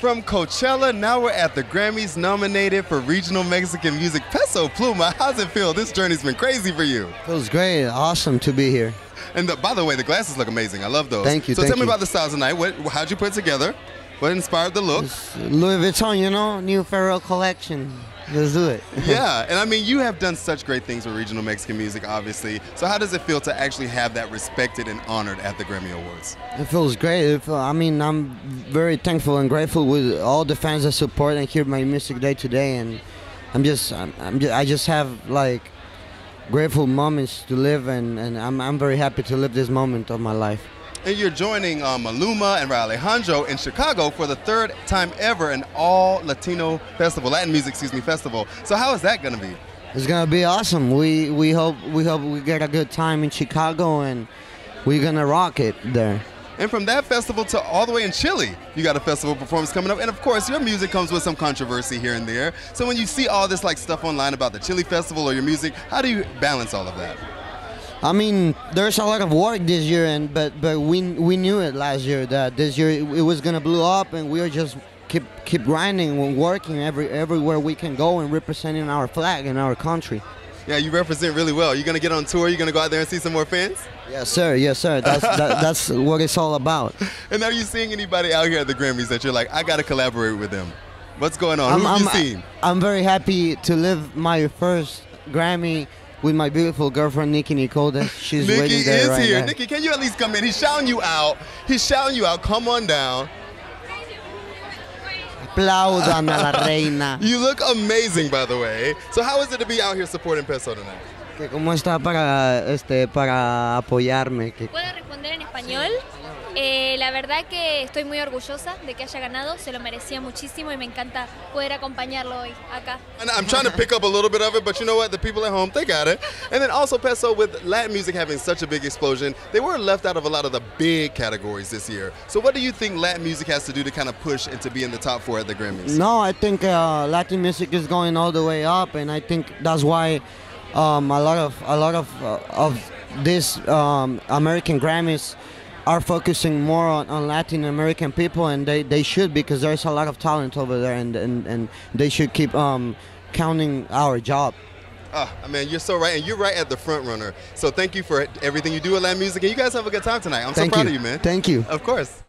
From Coachella, now we're at the Grammys nominated for Regional Mexican Music. Peso Pluma, how's it feel? This journey's been crazy for you. Feels great. Awesome to be here. And the, by the way, the glasses look amazing. I love those. Thank you, So thank tell me you. about the styles tonight. What, how'd you put it together? What inspired the look? It's Louis Vuitton, you know, new Pharrell collection. Let's do it. yeah, and I mean, you have done such great things with regional Mexican music, obviously. So how does it feel to actually have that respected and honored at the Grammy Awards? It feels great. It feel, I mean, I'm very thankful and grateful with all the fans that support and hear my music day to day, and I'm just, I'm, I'm just, I just have like grateful moments to live, and, and I'm, I'm very happy to live this moment of my life. And you're joining um, Maluma and Alejandro in Chicago for the third time ever an all Latino festival, Latin music, excuse me, festival. So how is that going to be? It's gonna be awesome. We we hope we hope we get a good time in Chicago, and we're gonna rock it there. And from that festival to all the way in Chile, you got a festival performance coming up. And of course, your music comes with some controversy here and there. So when you see all this like stuff online about the Chile festival or your music, how do you balance all of that? I mean, there's a lot of work this year, and but but we we knew it last year that this year it, was gonna blow up, and we are just keep keep grinding, and working every everywhere we can go, and representing our flag and our country. Yeah, you represent really well. You're gonna get on tour. You're gonna go out there and see some more fans. Yes, sir. Yes, sir. That's that, that's what it's all about. And are you seeing anybody out here at the Grammys that you're like, I gotta collaborate with them? What's going on? Who have you seen? I'm very happy to live my first Grammy with my beautiful girlfriend Nicki Nicole. She's Nicki waiting there is right here. now. Nicki, can you at least come in? He's shouting you out. He's shouting you out. Come on down. Aplaudan a la reina. You look amazing, by the way. So how is it to be out here supporting Peso tonight? Que ¿Cómo está para este para apoyarme? Que- ¿Puedo responder en español? Eh, la verdad que estoy muy orgullosa de que haya ganado, se lo merecía muchísimo y me encanta poder acompañarlo hoy acá. And I'm trying to pick up a little bit of it, but you know what? The people at home, they got it. And then also Peso, with Latin music having such a big explosion, they were left out of a lot of the big categories this year. So what do you think Latin music has to do to kind of push and to be in the top four at the Grammys? No, I think uh, Latin music is going all the way up, and I think that's why um, a lot of a lot of uh, of these um, American Grammys are focusing more on, on Latin American people, and they, they should because there's a lot of talent over there, and and, and they should keep um, counting our job. Oh, I mean, you're so right, and you're right at the front runner. So thank you for everything you do with Latin music, and you guys have a good time tonight. I'm Thank so proud you. of you, man. Thank you. Of course.